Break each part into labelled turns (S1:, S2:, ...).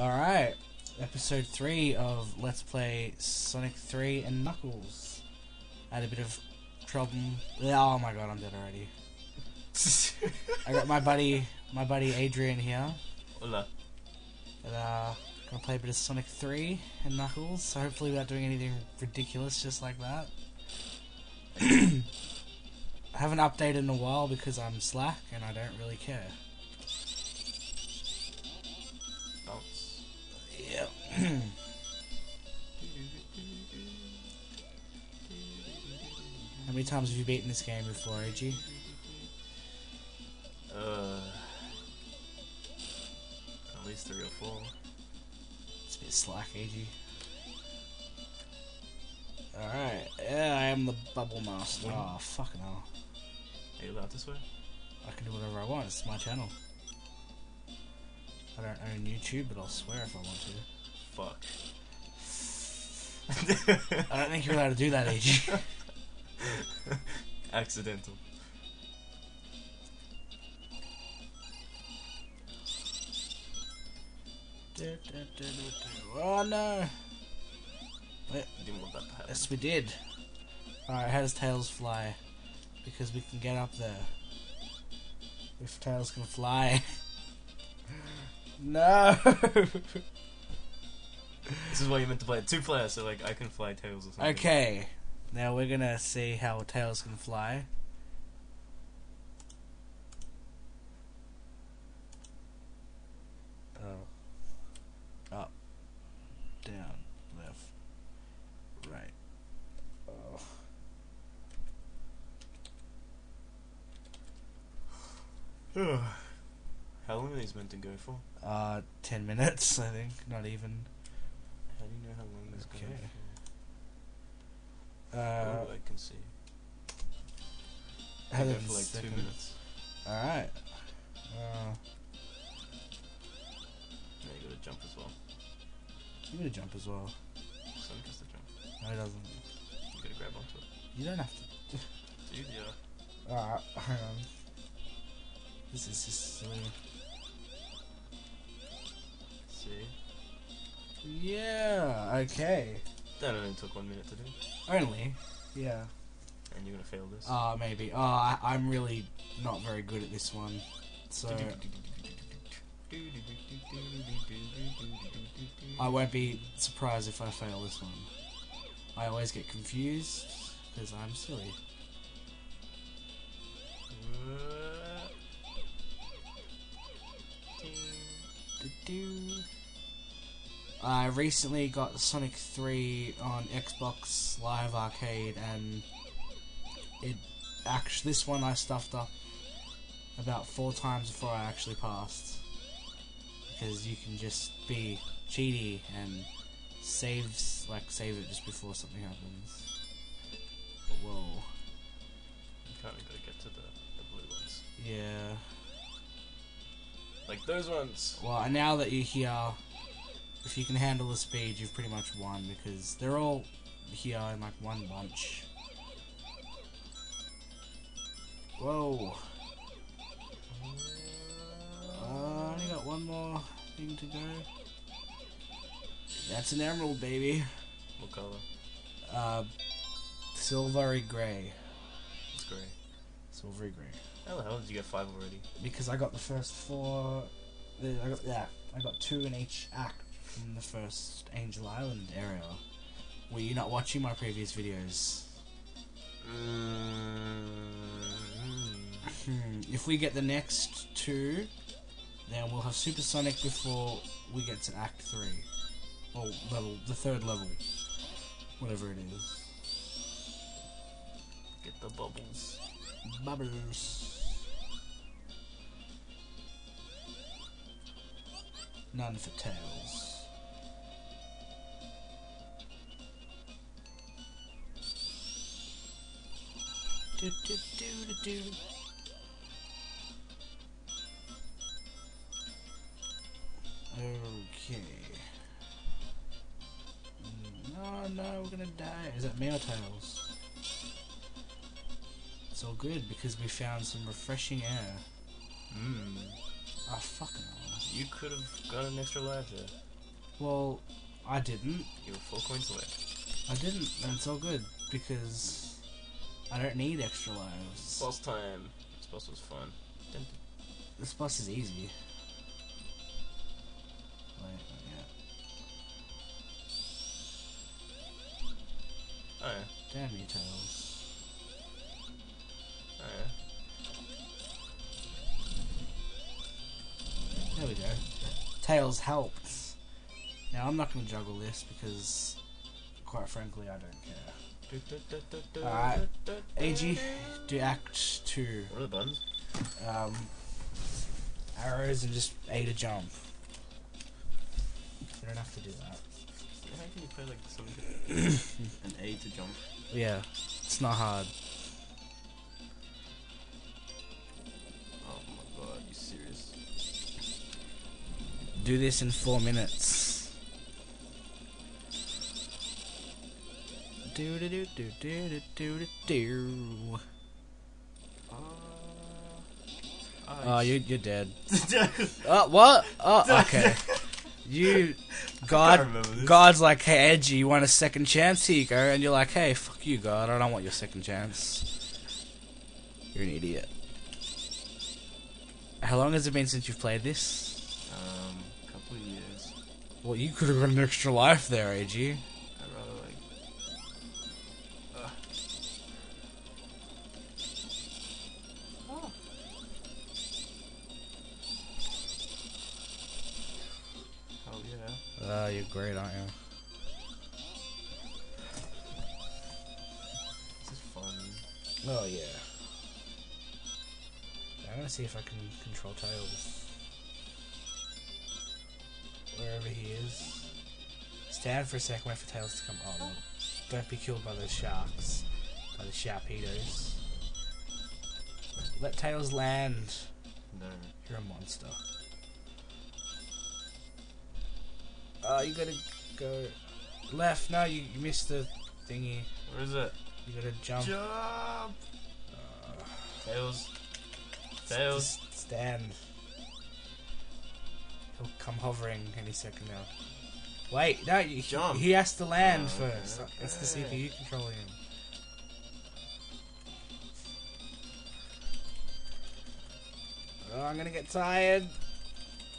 S1: Alright, episode 3 of Let's Play Sonic 3 and Knuckles. I had a bit of trouble. Oh my god, I'm dead already. I got my buddy, my buddy Adrian here.
S2: Hola.
S1: And, uh, gonna play a bit of Sonic 3 and Knuckles, so hopefully without doing anything ridiculous just like that. I haven't updated in a while because I'm slack and I don't really care. How many times have you beaten this game before, Agy?
S2: Uh, at least three or four.
S1: It's a bit slack, Agy. Alright, yeah, I am the Bubble Master. Oh, fucking hell.
S2: Are you allowed this way?
S1: I can do whatever I want, it's my channel. I don't own YouTube, but I'll swear if I want to.
S2: Fuck.
S1: I don't think you're allowed to do that, Agy.
S2: Accidental.
S1: oh no!
S2: Didn't want that to happen.
S1: Yes, we did. Alright, how does Tails fly? Because we can get up there. If Tails can fly. no!
S2: This is why you meant to play it two players, so like I can fly tails or something.
S1: okay, now we're gonna see how Tails can fly. Oh. Up. Down. Left. Right. Oh.
S2: How long are these meant to go for?
S1: Uh, 10 minutes, I think. Not even.
S2: How do you know how long this
S1: Okay.
S2: for?
S1: Uh,
S2: oh, I can see. They
S1: did
S2: for like two minutes.
S1: Alright. Uh,
S2: Yeah, you gotta jump as well.
S1: you gotta jump as well.
S2: Sonic has to jump.
S1: No, he doesn't.
S2: You gotta grab onto it.
S1: You don't have to.
S2: Dude, yeah.
S1: Alright, hang on. This is just silly.
S2: See?
S1: Yeah, okay.
S2: That only took one minute to do.
S1: Only. Yeah.
S2: And you're gonna fail this.
S1: Uh, maybe. Oh, I, I'm really not very good at this one. So, I won't be surprised if I fail this one. I always get confused because I'm silly. Do-do. I recently got Sonic 3 on Xbox Live Arcade, and it actually this one I stuffed up about four times before I actually passed because you can just be cheaty and saves like save it just before something happens. But Whoa,
S2: You kinda gotta get to the, the blue ones.
S1: yeah.
S2: Like those ones.
S1: Well, and now that you're here, if you can handle the speed, you've pretty much won because they're all here in like one bunch. Whoa. Uh, only got one more thing to go. That's an emerald, baby.
S2: What color?
S1: Uh, silvery grey.
S2: It's grey.
S1: Silvery grey.
S2: How the hell did you get five already?
S1: Because I got the first four. I got yeah. I got two in each act from the first Angel Island area. Were you not watching my previous videos? Hmm. If we get the next two, then we'll have Supersonic before we get to Act Three, or level the third level, whatever it is.
S2: Get the bubbles.
S1: Bubbles. None for tails. Do, do, do. Okay. Mm, no, no, we're gonna die. Is that or tails? It's all good because we found some refreshing air.
S2: Ah, mmm.
S1: Oh, fucking hell.
S2: You could have got an extra life there.
S1: Well, I didn't.
S2: You were four coins away.
S1: I didn't, and it's all good because I don't need extra lives.
S2: Boss time. This boss was fun.
S1: This boss is easy. Wait, yeah.
S2: Oh yeah.
S1: Damn you, Tails.
S2: Oh yeah.
S1: There we go. Tails helped. Now I'm not going to juggle this because, quite frankly, I don't care. Alright. Agy, do Act 2.
S2: What are the buttons?
S1: Um, arrows and just A to jump. You don't have to do that.
S2: How can you play like something an A to jump?
S1: Yeah, it's not hard.
S2: Oh my god, you serious?
S1: Do this in four minutes. do do do do do do do do.
S2: Uh,
S1: oh, you you're dead. uh, what? Oh, okay. You, God, God's like, hey, Agy, you want a second chance? Here you go. And you're like, hey, fuck you, God, I don't want your second chance. You're an idiot. How long has it been since you've played this?
S2: Um, a couple of years.
S1: Well, you could have got an extra life there,
S2: Agy. Uh,
S1: you're great, aren't you?
S2: This is fun.
S1: Oh, yeah. I'm gonna see if I can control Tails. Wherever he is. Stand for a second, wait for Tails to come. on. Don't be killed by those sharks. By the Sharpedos. Let Tails land.
S2: No.
S1: You're a monster. Oh, you gotta go left. No, you, you missed the thingy.
S2: Where is it?
S1: You gotta jump.
S2: Jump!
S1: Uh,
S2: Tails. Tails.
S1: Just stand. He'll come hovering any second now. Wait, no, you,
S2: Jump.
S1: he has to land
S2: Oh, okay,
S1: first. It's the
S2: okay.
S1: CPU controlling him. Oh, I'm gonna get tired.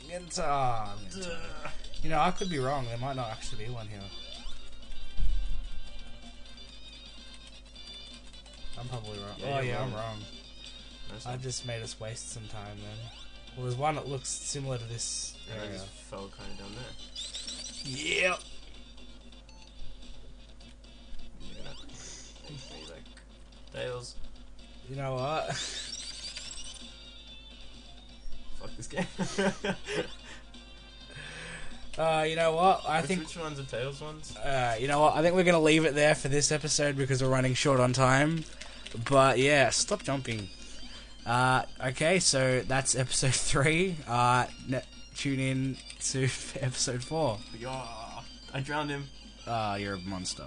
S1: I'm getting tired. I'm getting tired. You know, I could be wrong. There might not actually be one here. I'm probably wrong.
S2: Yeah,
S1: oh yeah, I'm
S2: wrong.
S1: wrong. I just made us waste some time then. Well, there's one that looks similar to this
S2: Yeah, I just fell kind of down there.
S1: Yep.
S2: You're gonna take me back. Tails.
S1: You know what?
S2: Fuck this game.
S1: Uh, you know what? I
S2: which,
S1: think.
S2: which ones are Tails ones?
S1: Uh, you know what? I think we're gonna leave it there for this episode because we're running short on time. But yeah, stop jumping. Uh, okay, so that's episode three. Uh, ne- tune in to episode four.
S2: Yeah, I drowned him.
S1: Ah, you're a monster.